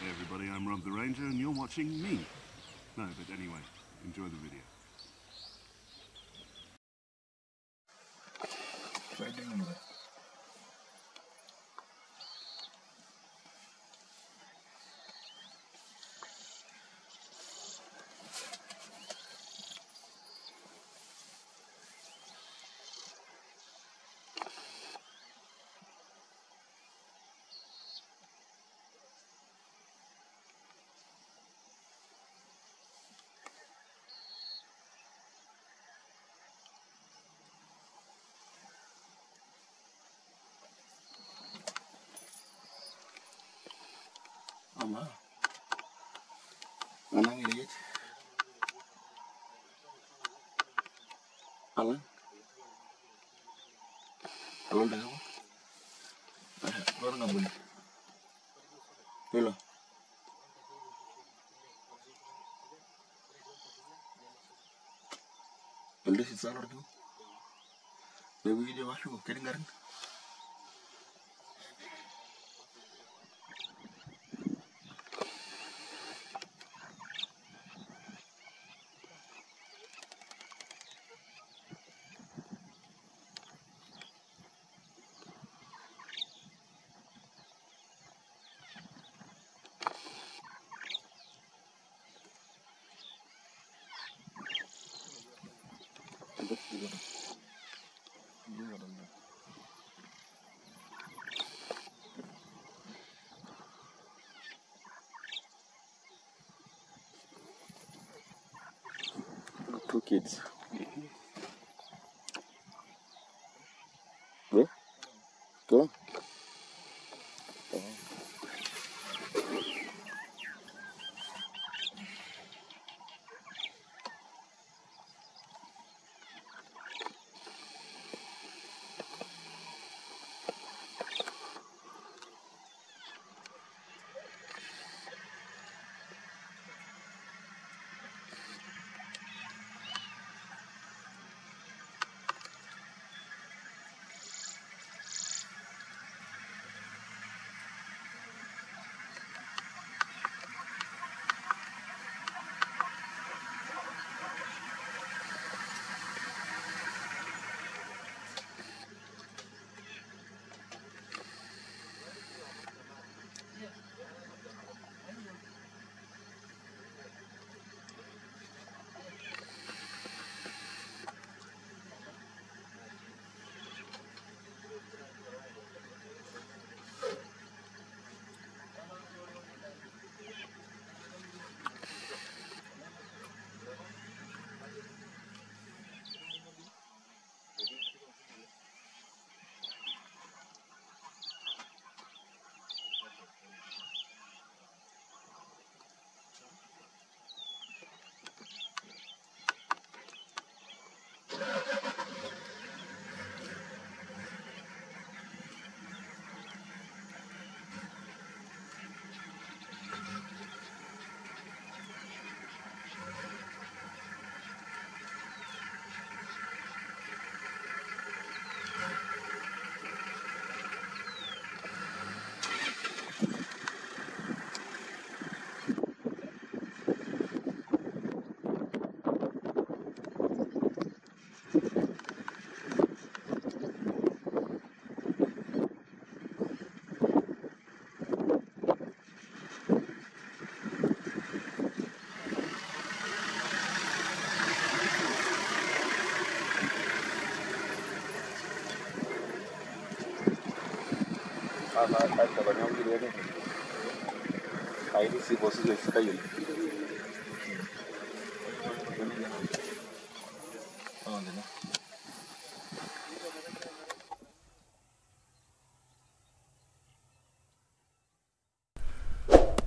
Hey everybody, I'm Rob the Ranger and you're watching me. No, but anyway, enjoy the video. ama anang ini alang alang dah kamu ada keluar nggak boleh dulu beli se salor tu. Bebi dia masuk, kering garing. Kids. Go.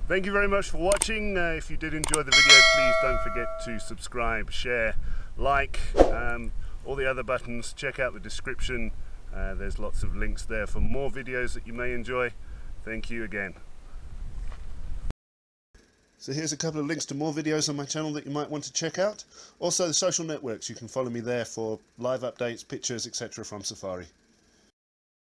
Thank you very much for watching. Uh, if you did enjoy the video, please don't forget to subscribe, share, like, um, all the other buttons. Check out the description. Uh, there's lots of links there for more videos that you may enjoy. Thank you again. So here's a couple of links to more videos on my channel that you might want to check out. Also the social networks, you can follow me there for live updates, pictures, etc. from Safari.